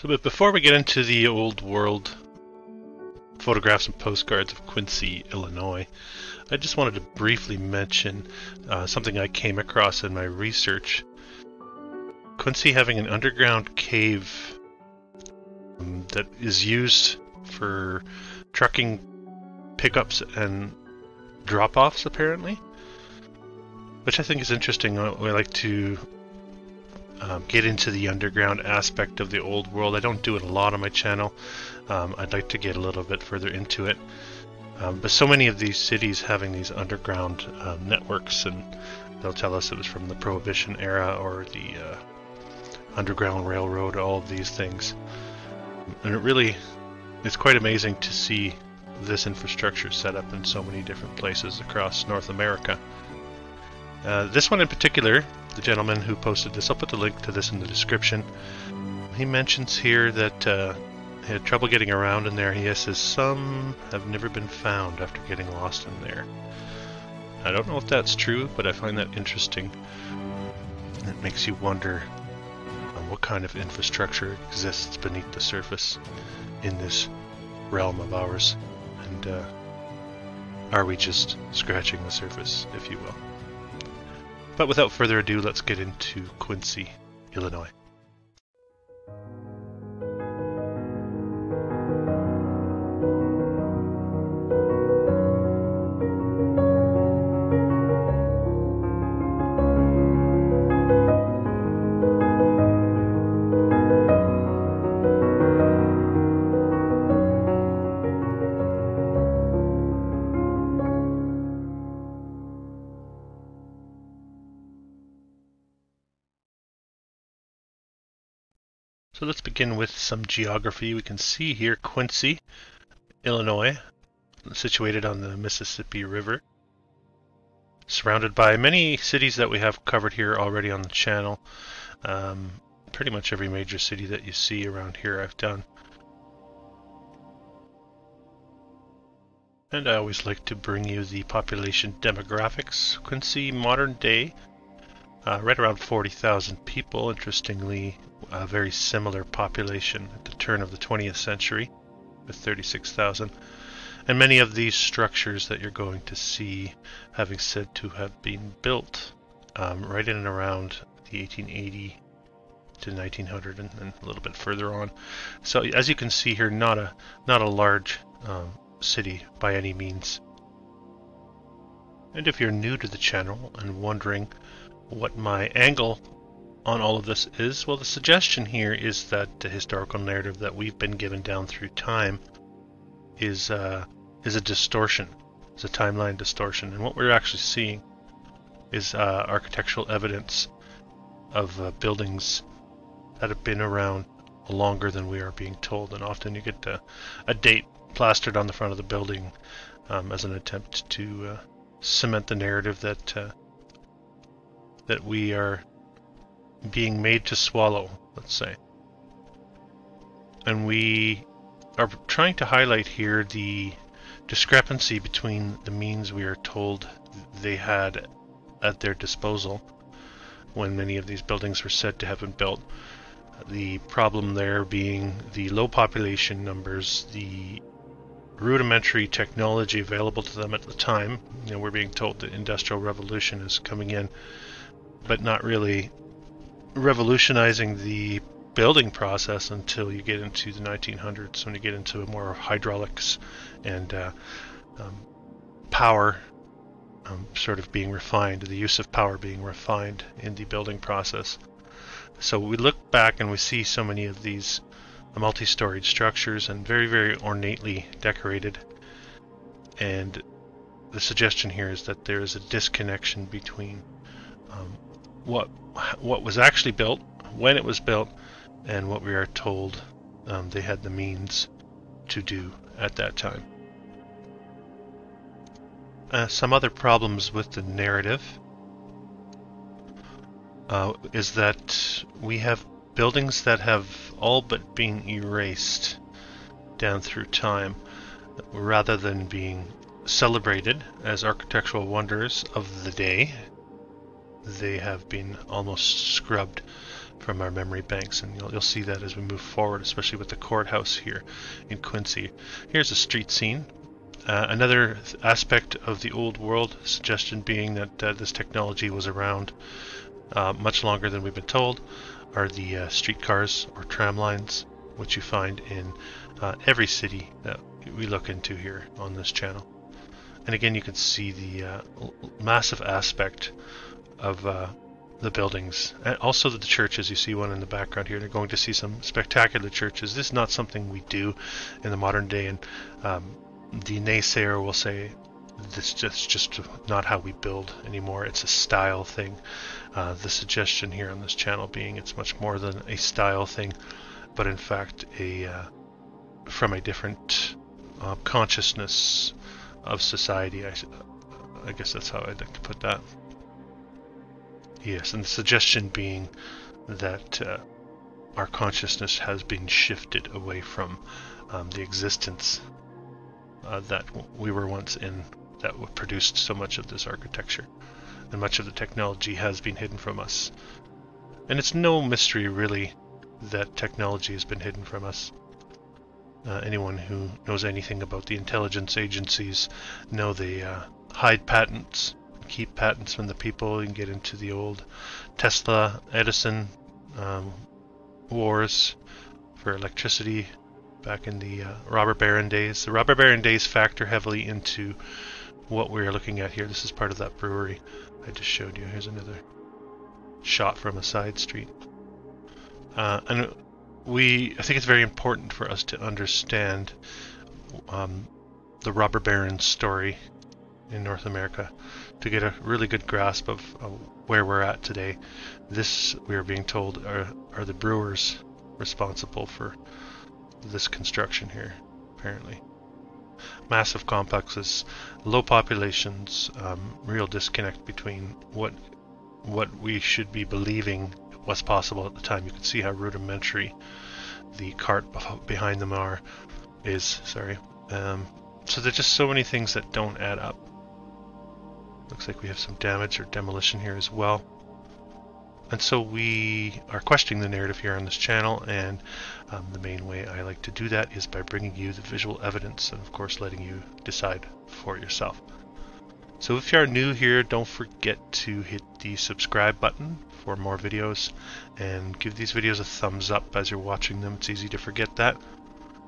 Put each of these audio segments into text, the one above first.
So, but before we get into the old world photographs and postcards of Quincy, Illinois, I just wanted to briefly mention uh, something I came across in my research. Quincy having an underground cave um, that is used for trucking pickups and drop offs, apparently, which I think is interesting. I like to um, get into the underground aspect of the old world. I don't do it a lot on my channel. Um, I'd like to get a little bit further into it. Um, but so many of these cities having these underground um, networks, and they'll tell us it was from the Prohibition era or the uh, Underground Railroad, all of these things. And it really, it's quite amazing to see this infrastructure set up in so many different places across North America. Uh, this one in particular the gentleman who posted this. I'll put the link to this in the description. He mentions here that uh, he had trouble getting around in there. He says some have never been found after getting lost in there. I don't know if that's true, but I find that interesting. It makes you wonder what kind of infrastructure exists beneath the surface in this realm of ours. And uh, are we just scratching the surface, if you will? But without further ado, let's get into Quincy, Illinois. Begin with some geography. We can see here Quincy, Illinois, situated on the Mississippi River. Surrounded by many cities that we have covered here already on the channel. Um, pretty much every major city that you see around here I've done. And I always like to bring you the population demographics. Quincy, modern day, uh, right around 40,000 people. Interestingly, a very similar population at the turn of the 20th century with 36,000. And many of these structures that you're going to see having said to have been built um, right in and around the 1880 to 1900 and, and, a little bit further on. So as you can see here, not a not a large um, city by any means. And if you're new to the channel and wondering what my angle on all of this is? Well, the suggestion here is that the historical narrative that we've been given down through time is uh, is a distortion, is a timeline distortion, and what we're actually seeing is uh, architectural evidence of uh, buildings that have been around longer than we are being told, and often you get a, a date plastered on the front of the building um, as an attempt to uh, cement the narrative that uh, that we are being made to swallow, let's say. And we are trying to highlight here the discrepancy between the means we are told they had at their disposal when many of these buildings were said to have been built. The problem there being the low population numbers, the rudimentary technology available to them at the time. You know, we're being told the Industrial Revolution is coming in but not really revolutionizing the building process until you get into the 1900s when you get into more hydraulics and uh, um, power um, sort of being refined, the use of power being refined in the building process. So we look back and we see so many of these multi-storied structures and very, very ornately decorated. And the suggestion here is that there is a disconnection between what what was actually built, when it was built, and what we are told um, they had the means to do at that time. Uh, some other problems with the narrative uh, is that we have buildings that have all but been erased down through time rather than being celebrated as architectural wonders of the day they have been almost scrubbed from our memory banks, and you'll, you'll see that as we move forward, especially with the courthouse here in Quincy. Here's a street scene. Uh, another aspect of the old world suggestion being that uh, this technology was around uh, much longer than we've been told are the uh, streetcars or tram lines, which you find in uh, every city that we look into here on this channel. And again, you can see the uh, massive aspect of uh, the buildings, and also the churches. You see one in the background here. They're going to see some spectacular churches. This is not something we do in the modern day, and um, the naysayer will say this just just not how we build anymore. It's a style thing. Uh, the suggestion here on this channel being it's much more than a style thing, but in fact a uh, from a different uh, consciousness of society. I, I guess that's how I'd like to put that. Yes, and the suggestion being that uh, our consciousness has been shifted away from um, the existence uh, that we were once in that produced so much of this architecture. And much of the technology has been hidden from us. And it's no mystery, really, that technology has been hidden from us. Uh, anyone who knows anything about the intelligence agencies know they uh, hide patents, keep patents from the people. Can get into the old Tesla, Edison um, wars for electricity back in the uh, robber baron days. The robber baron days factor heavily into what we're looking at here. This is part of that brewery I just showed you. Here's another shot from a side street. Uh, and we, I think it's very important for us to understand um, the robber baron story in North America to get a really good grasp of, of where we're at today. This, we are being told, are, are the brewers responsible for this construction here, apparently massive complexes, low populations, um, real disconnect between what what we should be believing was possible at the time. You can see how rudimentary the cart behind them are is. Sorry. Um, so there's just so many things that don't add up. Looks like we have some damage or demolition here as well. And so we are questioning the narrative here on this channel, and um, the main way I like to do that is by bringing you the visual evidence and of course letting you decide for yourself. So if you are new here, don't forget to hit the subscribe button for more videos and give these videos a thumbs up as you're watching them. It's easy to forget that.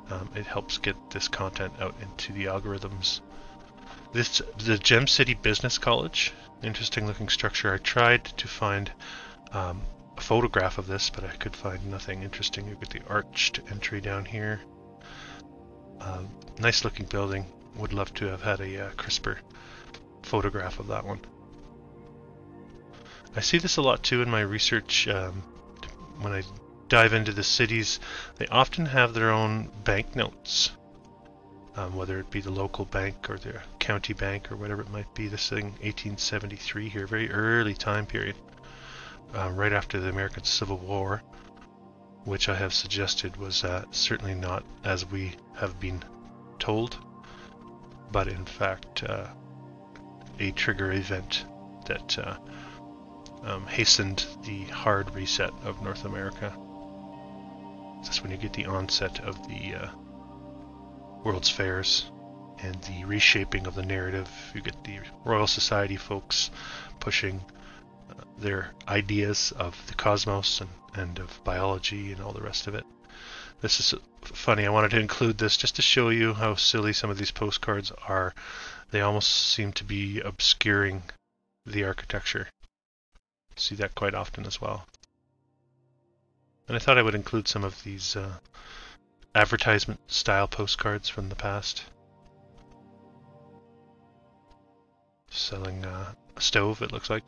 Um, it helps get this content out into the algorithms. This the Gem City Business College, interesting looking structure. I tried to find um, a photograph of this, but I could find nothing interesting. You get the arched entry down here. Uh, nice looking building. Would love to have had a uh, crisper photograph of that one. I see this a lot too in my research um, when I dive into the cities. They often have their own banknotes, um, whether it be the local bank or the county bank or whatever it might be. This thing, 1873 here, very early time period uh, right after the American Civil War, which I have suggested was uh, certainly not as we have been told, but in fact uh, a trigger event that uh, um, hastened the hard reset of North America. That's when you get the onset of the uh, World's Fairs and the reshaping of the narrative. You get the Royal Society folks pushing their ideas of the cosmos and, and of biology and all the rest of it. This is funny. I wanted to include this just to show you how silly some of these postcards are. They almost seem to be obscuring the architecture. See that quite often as well. And I thought I would include some of these uh, advertisement style postcards from the past. Selling uh, a stove, it looks like.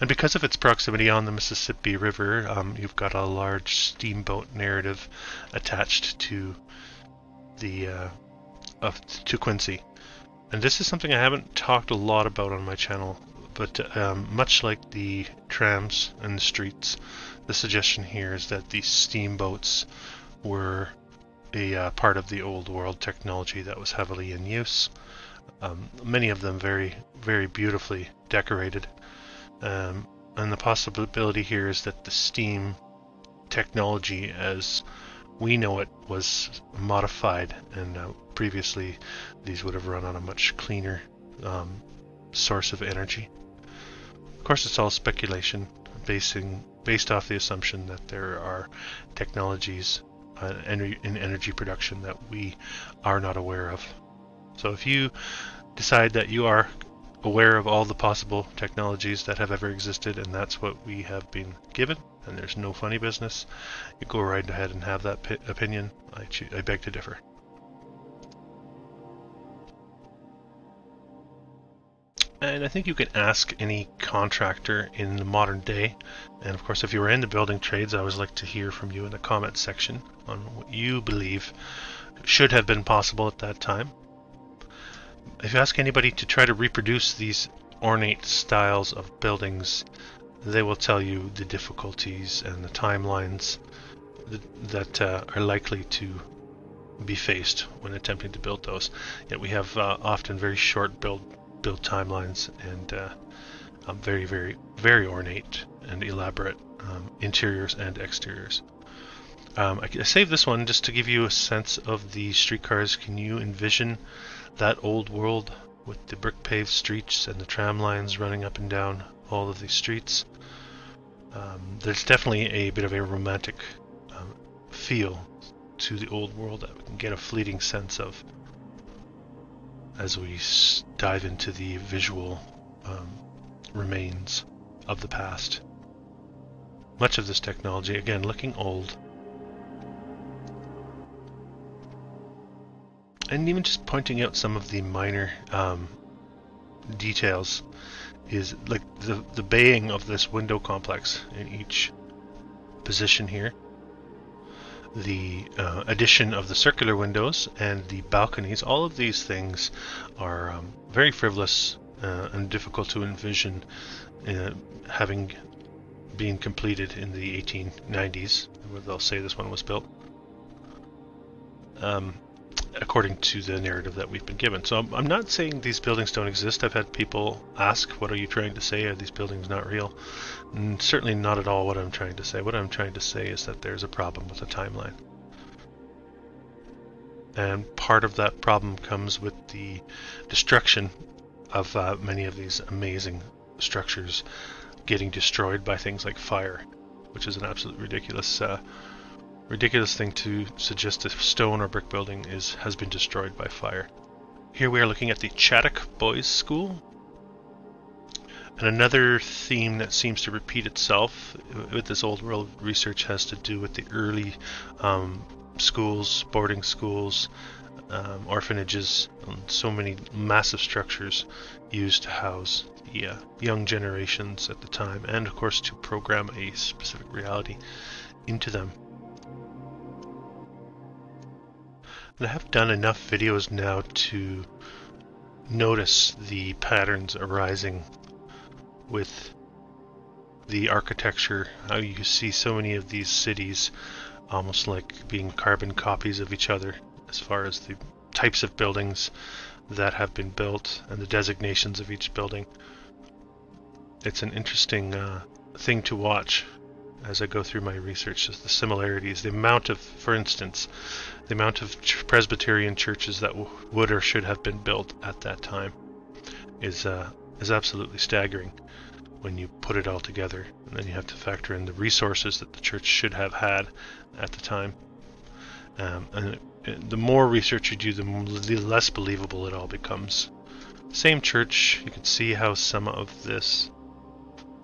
And because of its proximity on the Mississippi River, um, you've got a large steamboat narrative attached to the uh, of to Quincy. And this is something I haven't talked a lot about on my channel, but um, much like the trams and the streets, the suggestion here is that these steamboats were a uh, part of the old world technology that was heavily in use. Um, many of them very, very beautifully decorated. Um, and the possibility here is that the steam technology as we know it was modified and uh, previously these would have run on a much cleaner um, source of energy. Of course, it's all speculation, basing based off the assumption that there are technologies uh, in energy production that we are not aware of. So if you decide that you are aware of all the possible technologies that have ever existed and that's what we have been given and there's no funny business, you go right ahead and have that opinion. I, I beg to differ. And I think you can ask any contractor in the modern day. And of course, if you were in the building trades, I always like to hear from you in the comment section on what you believe should have been possible at that time. If you ask anybody to try to reproduce these ornate styles of buildings, they will tell you the difficulties and the timelines that uh, are likely to be faced when attempting to build those. Yet we have uh, often very short build build timelines and uh, um, very, very, very ornate and elaborate um, interiors and exteriors. Um, I, I saved this one just to give you a sense of the streetcars. Can you envision that old world with the brick paved streets and the tram lines running up and down all of these streets? Um, there's definitely a bit of a romantic um, feel to the old world that we can get a fleeting sense of as we dive into the visual um, remains of the past. Much of this technology, again, looking old. And even just pointing out some of the minor um, details is like the, the baying of this window complex in each position here the uh, addition of the circular windows and the balconies, all of these things are um, very frivolous uh, and difficult to envision uh, having been completed in the 1890s, where they'll say this one was built. Um, according to the narrative that we've been given. So I'm, I'm, not saying these buildings don't exist. I've had people ask, what are you trying to say? Are these buildings not real? And certainly not at all what I'm trying to say. What I'm trying to say is that there's a problem with the timeline. And part of that problem comes with the destruction of uh, many of these amazing structures getting destroyed by things like fire, which is an absolute ridiculous uh, Ridiculous thing to suggest a stone or brick building is has been destroyed by fire. Here we are looking at the Chaddock Boys School. And another theme that seems to repeat itself with this old world research has to do with the early um, schools, boarding schools, um, orphanages, and so many massive structures used to house the uh, young generations at the time, and of course to program a specific reality into them. I have done enough videos now to notice the patterns arising with the architecture, how you see so many of these cities almost like being carbon copies of each other as far as the types of buildings that have been built and the designations of each building. It's an interesting uh, thing to watch as I go through my research, just the similarities, the amount of, for instance, the amount of Presbyterian churches that would or should have been built at that time is uh, is absolutely staggering when you put it all together. And then you have to factor in the resources that the church should have had at the time. Um, and the more research you do, the, the less believable it all becomes. Same church, you can see how some of this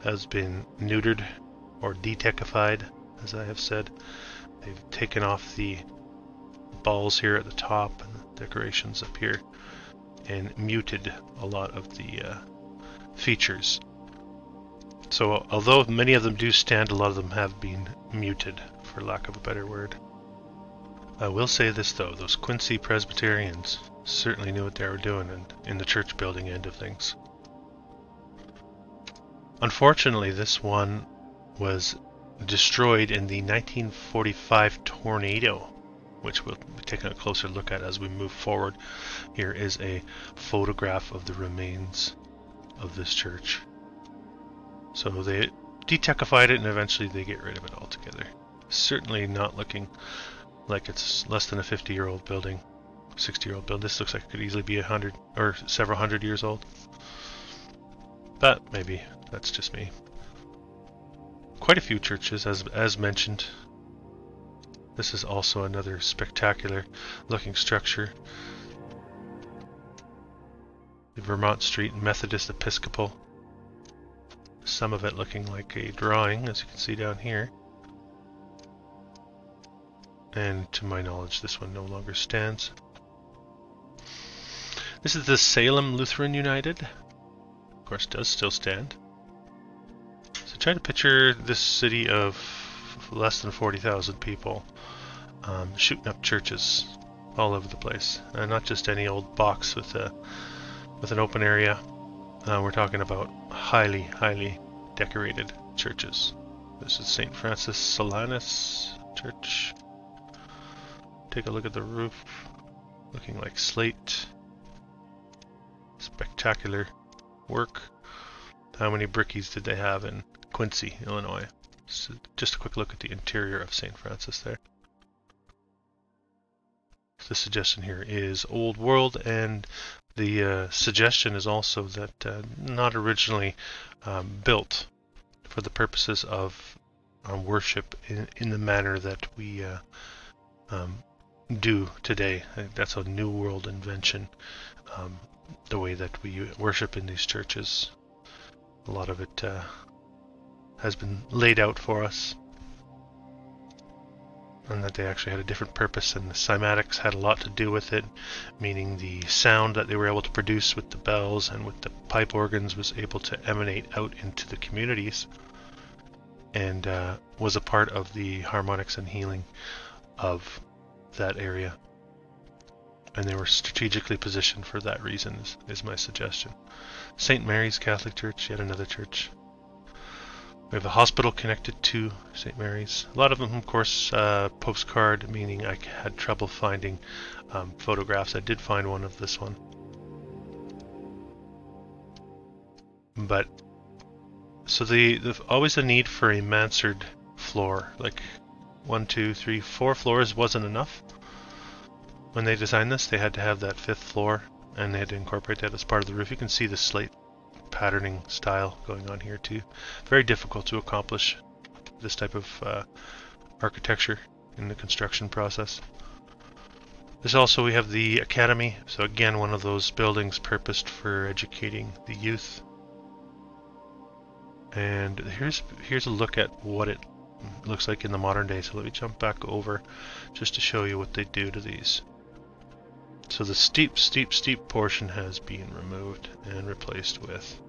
has been neutered or detechified, as I have said. They've taken off the balls here at the top and the decorations up here and muted a lot of the uh, features. So although many of them do stand, a lot of them have been muted, for lack of a better word. I will say this though, those Quincy Presbyterians certainly knew what they were doing in, in the church building end of things. Unfortunately, this one was destroyed in the 1945 tornado, which we'll be taking a closer look at as we move forward. Here is a photograph of the remains of this church. So they detechified it and eventually they get rid of it altogether. Certainly not looking like it's less than a 50 year old building, 60 year old building. This looks like it could easily be a hundred or several hundred years old. But maybe that's just me. Quite a few churches, as as mentioned. This is also another spectacular looking structure. The Vermont Street Methodist Episcopal. Some of it looking like a drawing, as you can see down here. And to my knowledge, this one no longer stands. This is the Salem Lutheran United. Of course, does still stand. Try to picture this city of less than 40,000 people um, shooting up churches all over the place. Uh, not just any old box with a with an open area. Uh, we're talking about highly, highly decorated churches. This is St. Francis Solanus Church. Take a look at the roof, looking like slate. Spectacular work. How many brickies did they have in Quincy, Illinois? So just a quick look at the interior of St. Francis there. The suggestion here is Old World, and the uh, suggestion is also that uh, not originally um, built for the purposes of um, worship in, in, the manner that we uh, um, do today. That's a New World invention, um, the way that we worship in these churches. A lot of it uh, has been laid out for us. And that they actually had a different purpose and the cymatics had a lot to do with it meaning the sound that they were able to produce with the bells and with the pipe organs was able to emanate out into the communities and uh, was a part of the harmonics and healing of that area. And they were strategically positioned for that reason is, is my suggestion. St mary's catholic church yet another church we have a hospital connected to St. Mary's. A lot of them, of course, uh, postcard, meaning I had trouble finding um, photographs. I did find one of this one. But, so the, the always the need for a mansard floor, like one, two, three, four floors wasn't enough. When they designed this, they had to have that fifth floor, and they had to incorporate that as part of the roof. You can see the slate patterning style going on here too. Very difficult to accomplish this type of uh, architecture in the construction process. This also we have the academy, so again one of those buildings purposed for educating the youth. And here's here's a look at what it looks like in the modern day. So let me jump back over just to show you what they do to these. So the steep, steep, steep portion has been removed and replaced with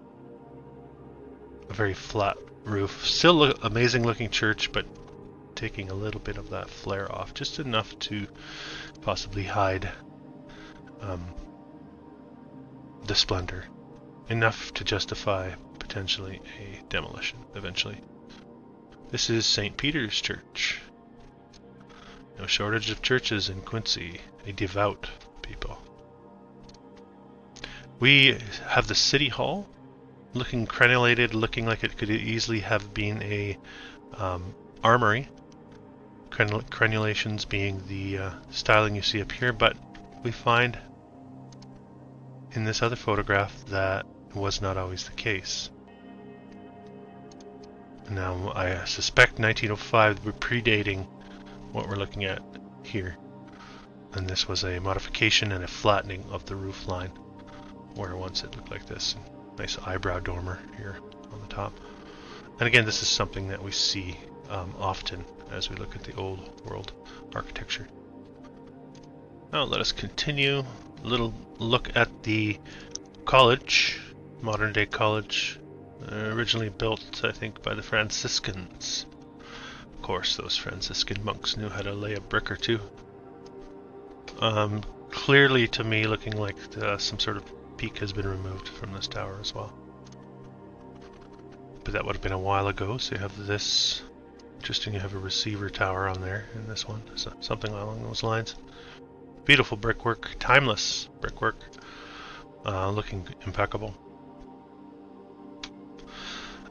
a very flat roof. Still look, amazing looking church, but taking a little bit of that flare off, just enough to possibly hide um, the splendor. Enough to justify potentially a demolition eventually. This is St. Peter's Church. No shortage of churches in Quincy, a devout people. We have the City Hall, looking crenulated, looking like it could easily have been a um, armory. Crenul crenulations being the uh, styling you see up here, but we find in this other photograph that was not always the case. Now, I suspect 1905 we're predating what we're looking at here and this was a modification and a flattening of the roof line where once it looked like this. Nice eyebrow dormer here on the top. And again this is something that we see um, often as we look at the old world architecture. Now let us continue. A little look at the college modern day college uh, originally built I think by the Franciscans. Of course those Franciscan monks knew how to lay a brick or two um, clearly to me looking like the, some sort of peak has been removed from this tower as well. But that would have been a while ago, so you have this. Interesting, you have a receiver tower on there in this one, so something along those lines. Beautiful brickwork, timeless brickwork, uh, looking impeccable.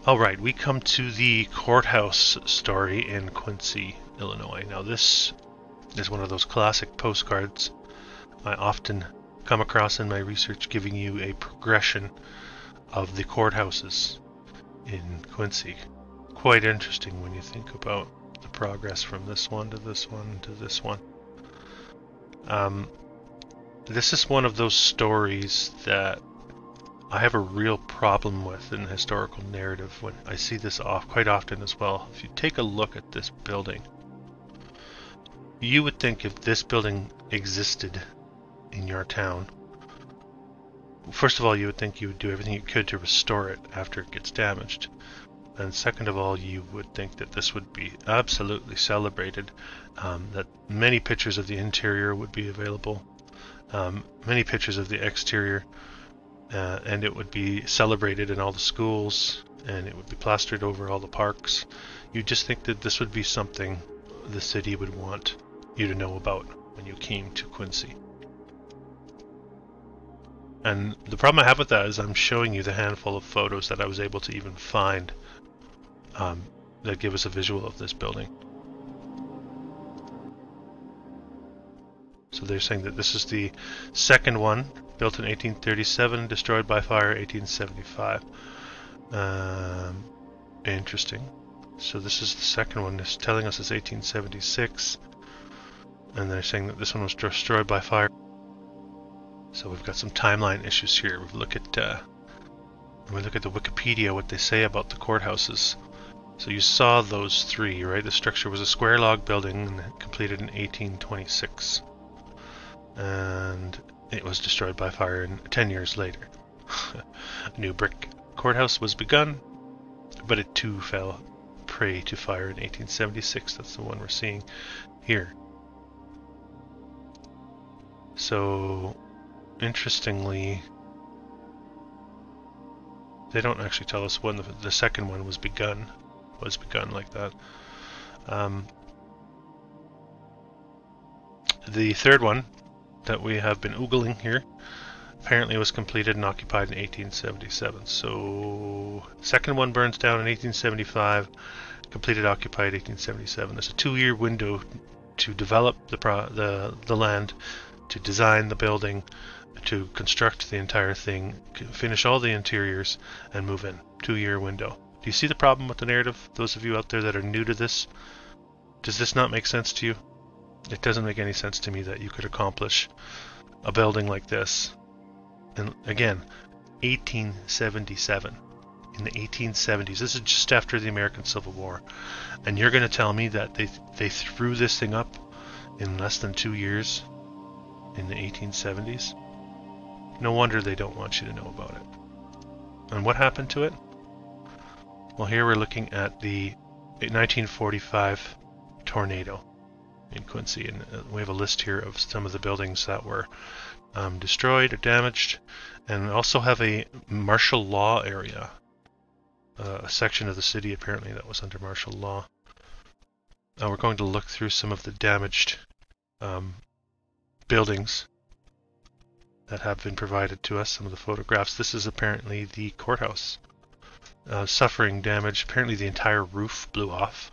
All right, we come to the courthouse story in Quincy, Illinois. Now, this is one of those classic postcards I often come across in my research, giving you a progression of the courthouses in Quincy. Quite interesting when you think about the progress from this one to this one to this one. Um, this is one of those stories that I have a real problem with in the historical narrative when I see this off quite often as well. If you take a look at this building, you would think if this building existed in your town, first of all, you would think you would do everything you could to restore it after it gets damaged. And second of all, you would think that this would be absolutely celebrated, um, that many pictures of the interior would be available, um, many pictures of the exterior, uh, and it would be celebrated in all the schools and it would be plastered over all the parks. You just think that this would be something the city would want you to know about when you came to Quincy. And the problem I have with that is I'm showing you the handful of photos that I was able to even find um, that give us a visual of this building. So they're saying that this is the second one, built in 1837, destroyed by fire 1875. Um, interesting. So this is the second one. It's telling us it's 1876, and they're saying that this one was destroyed by fire. So we've got some timeline issues here. We look at uh, we look at the Wikipedia, what they say about the courthouses. So you saw those three, right? The structure was a square log building and completed in 1826 and it was destroyed by fire 10 years later. a new brick courthouse was begun, but it too fell prey to fire in 1876. That's the one we're seeing here. So, interestingly, they don't actually tell us when the, the second one was begun. Was begun like that. Um, the third one that we have been oogling here apparently was completed and occupied in 1877. So second one burns down in 1875, completed occupied 1877. There's a two-year window to develop the the the land, to design the building, to construct the entire thing, finish all the interiors, and move in. Two-year window. Do you see the problem with the narrative? Those of you out there that are new to this, does this not make sense to you? It doesn't make any sense to me that you could accomplish a building like this. And again, 1877. In the 1870s. This is just after the American Civil War. And you're going to tell me that they they threw this thing up in less than 2 years in the 1870s? No wonder they don't want you to know about it. And what happened to it? Well, here we're looking at the 1945 tornado in Quincy. And uh, we have a list here of some of the buildings that were um, destroyed or damaged. And also have a martial law area, uh, a section of the city apparently that was under martial law. Uh, we're going to look through some of the damaged um, buildings that have been provided to us, some of the photographs. This is apparently the courthouse. Uh, suffering damage. Apparently the entire roof blew off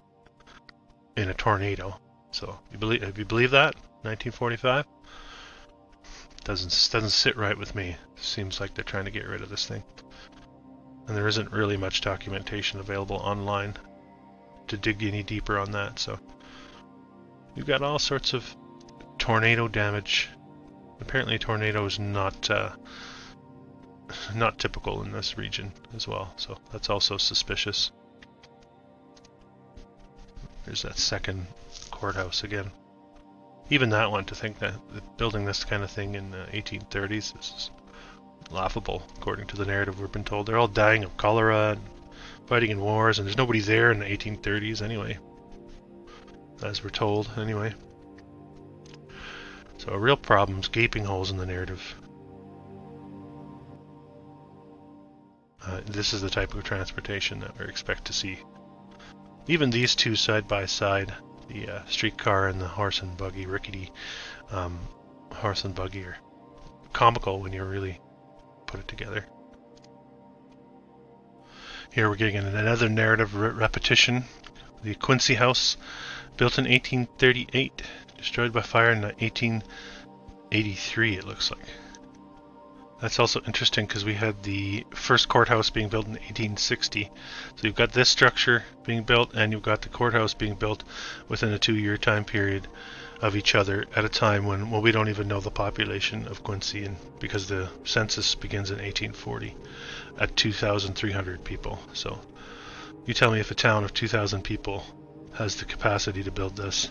in a tornado. So you believe if you believe that 1945 doesn't doesn't sit right with me. Seems like they're trying to get rid of this thing, and there isn't really much documentation available online to dig any deeper on that. So you've got all sorts of tornado damage. Apparently, tornado is not uh, not typical in this region as well. So that's also suspicious. There's that second courthouse again. Even that one, to think that building this kind of thing in the 1830s is laughable, according to the narrative we've been told. They're all dying of cholera and fighting in wars, and there's nobody there in the 1830s anyway. As we're told, anyway. So, real problems, gaping holes in the narrative. Uh, this is the type of transportation that we expect to see. Even these two side by side the uh, streetcar and the horse and buggy, rickety um, horse and buggy are comical when you really put it together. Here we're getting another narrative re repetition. The Quincy House, built in 1838, destroyed by fire in 1883, it looks like. That's also interesting because we had the first courthouse being built in 1860. So you've got this structure being built and you've got the courthouse being built within a two year time period of each other at a time when, well, we don't even know the population of Quincy and because the census begins in 1840 at 2,300 people. So you tell me if a town of 2,000 people has the capacity to build this.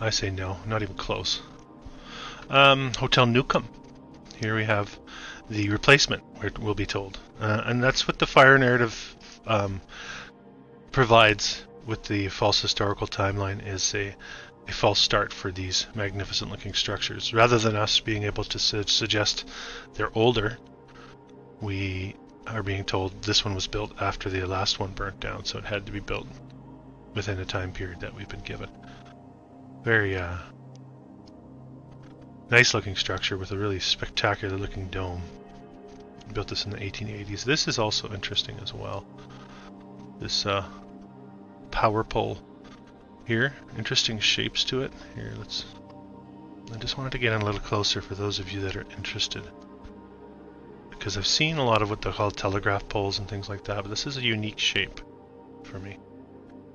I say no, not even close. Um, Hotel Newcomb here we have the replacement, we'll be told. Uh, and that's what the fire narrative um, provides with the false historical timeline is a, a false start for these magnificent looking structures. Rather than us being able to su suggest they're older, we are being told this one was built after the last one burnt down, so it had to be built within a time period that we've been given. Very uh, Nice looking structure with a really spectacular looking dome. Built this in the 1880s. This is also interesting as well. This uh, power pole here. Interesting shapes to it. Here, let's... I just wanted to get in a little closer for those of you that are interested. Because I've seen a lot of what they're called telegraph poles and things like that, but this is a unique shape for me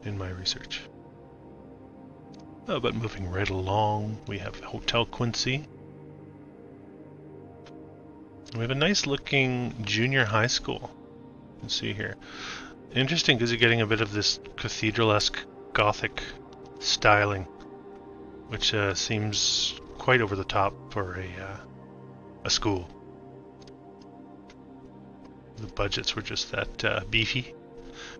in my research. Oh, but moving right along, we have Hotel Quincy. We have a nice looking junior high school. You can see here. Interesting because you're getting a bit of this cathedral-esque Gothic styling, which uh, seems quite over the top for a, uh, a school. The budgets were just that uh, beefy.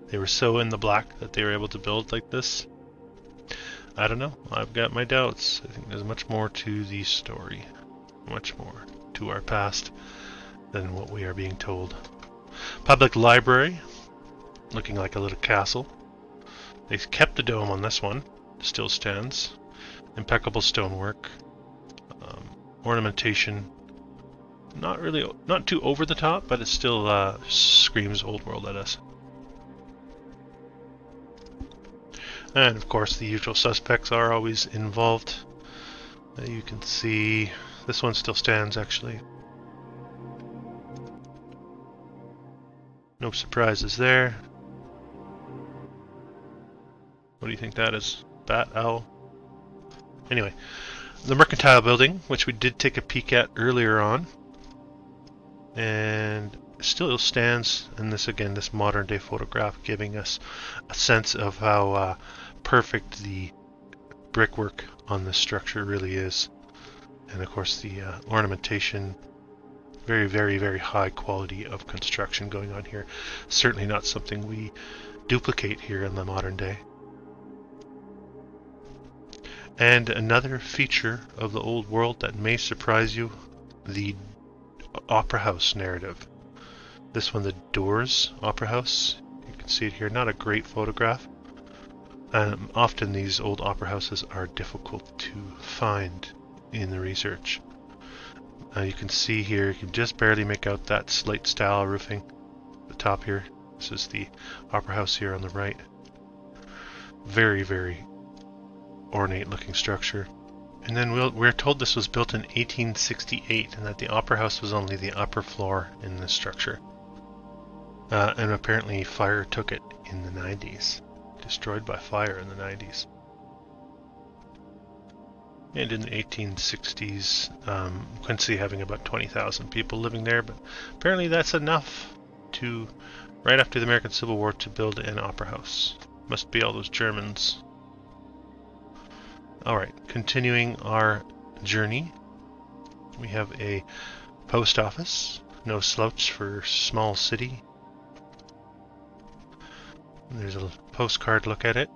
They were so in the black that they were able to build like this. I don't know. I've got my doubts. I think there's much more to the story. Much more to our past than what we are being told. Public library. Looking like a little castle. They kept the dome on this one. Still stands. Impeccable stonework. Um, ornamentation. Not really, not too over the top, but it still uh, screams old world at us. And of course the usual suspects are always involved. You can see this one still stands actually. No surprises there. What do you think that is? Bat owl? Anyway, the mercantile building, which we did take a peek at earlier on, and still stands in this again this modern day photograph giving us a sense of how uh, perfect the brickwork on this structure really is. And of course the uh, ornamentation very very very high quality of construction going on here. Certainly not something we duplicate here in the modern day. And another feature of the old world that may surprise you the opera house narrative this one, the Doors Opera House. You can see it here. Not a great photograph. Um, often these old opera houses are difficult to find in the research. Uh, you can see here, you can just barely make out that slate style roofing. The top here. This is the opera house here on the right. Very, very ornate looking structure. And then we we are told this was built in 1868 and that the opera house was only the upper floor in this structure. Uh, and apparently fire took it in the 90s. Destroyed by fire in the 90s. And in the 1860s, um, Quincy having about 20,000 people living there, but apparently that's enough to, right after the American Civil War, to build an opera house. Must be all those Germans. Alright, continuing our journey, we have a post office. No slouch for small city. There's a postcard look at it.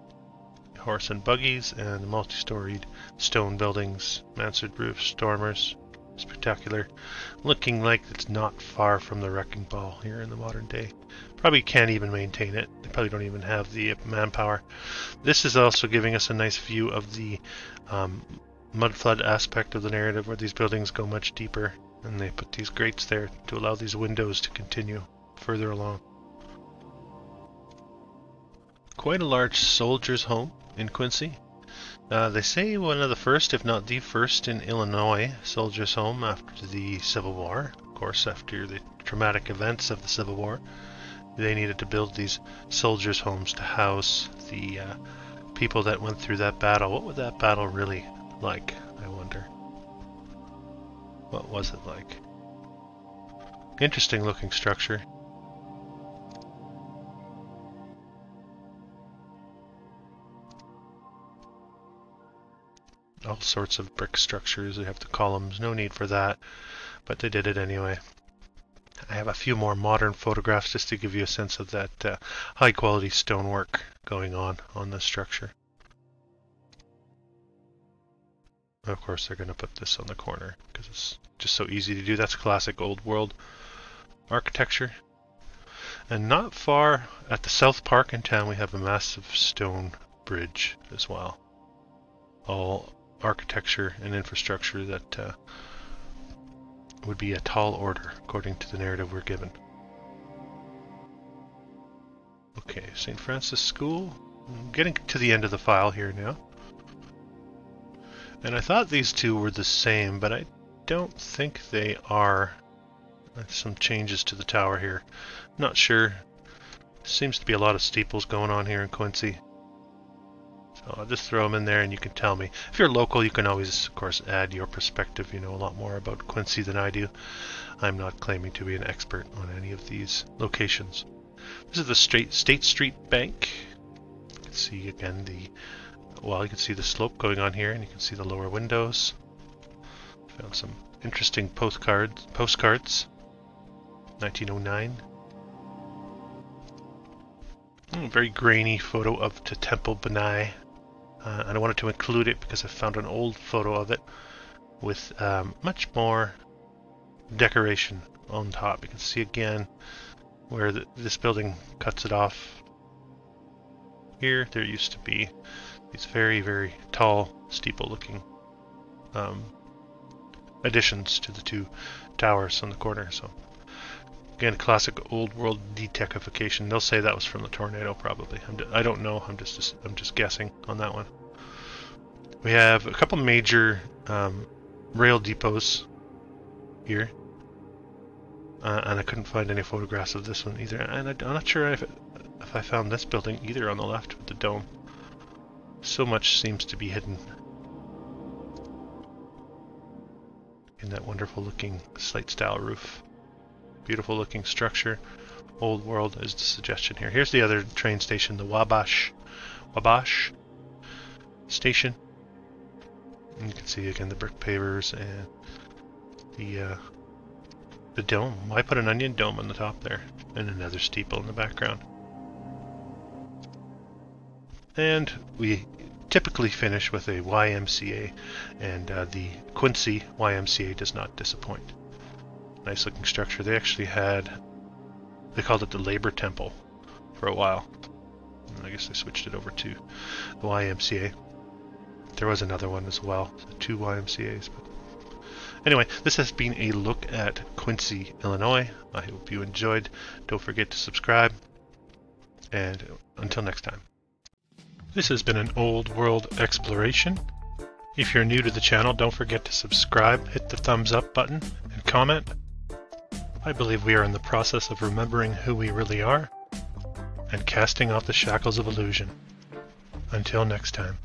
Horse and buggies and multi-storied stone buildings, mansard roofs, dormers. Spectacular. Looking like it's not far from the wrecking ball here in the modern day. Probably can't even maintain it. They probably don't even have the manpower. This is also giving us a nice view of the um, mud flood aspect of the narrative where these buildings go much deeper and they put these grates there to allow these windows to continue further along. Quite a large soldier's home in Quincy. Uh, they say one of the first, if not the first, in Illinois soldiers' home after the Civil War. Of course, after the traumatic events of the Civil War, they needed to build these soldiers' homes to house the uh, people that went through that battle. What would that battle really like? I wonder. What was it like? Interesting looking structure. All sorts of brick structures. They have the columns, no need for that, but they did it anyway. I have a few more modern photographs just to give you a sense of that uh, high quality stonework going on on the structure. Of course, they're going to put this on the corner because it's just so easy to do. That's classic old world architecture. And not far at the South Park in town, we have a massive stone bridge as well. All architecture and infrastructure that uh, would be a tall order, according to the narrative we're given. Okay, St. Francis School. I'm getting to the end of the file here now. And I thought these two were the same, but I don't think they are. Some changes to the tower here. Not sure. Seems to be a lot of steeples going on here in Quincy. So I'll just throw them in there and you can tell me. If you're local, you can always, of course, add your perspective. You know a lot more about Quincy than I do. I'm not claiming to be an expert on any of these locations. This is the State, State Street Bank. You can see again the, well, you can see the slope going on here and you can see the lower windows. Found some interesting postcards, postcards. 1909. Hmm, very grainy photo of the Temple B'nai uh, and I wanted to include it because I found an old photo of it with um, much more decoration on top. You can see again where the, this building cuts it off. Here, there used to be these very, very tall, steeple-looking um, additions to the two towers on the corner. So, again, classic old world detechification. They'll say that was from the tornado, probably. I'm d- I don't know. I'm just I'm just guessing on that one. We have a couple major um, rail depots here. Uh, and I couldn't find any photographs of this one either. And I, am not sure if, if I found this building either on the left with the dome. So much seems to be hidden in that wonderful looking slate style roof. Beautiful looking structure. Old world is the suggestion here. Here's the other train station, the Wabash, Wabash station. And you can see again the brick pavers and the uh, the dome. Why put an onion dome on the top there? And another steeple in the background. And we typically finish with a YMCA, and uh, the Quincy YMCA does not disappoint. Nice looking structure. They actually had, they called it the Labor Temple for a while. I guess they switched it over to the YMCA. There was another one as well, two YMCA's. But anyway, this has been a look at Quincy, Illinois. I hope you enjoyed. Don't forget to subscribe. And until next time. This has been an old world exploration. If you're new to the channel, don't forget to subscribe, hit the thumbs up button, and comment. I believe we are in the process of remembering who we really are and casting off the shackles of illusion. Until next time.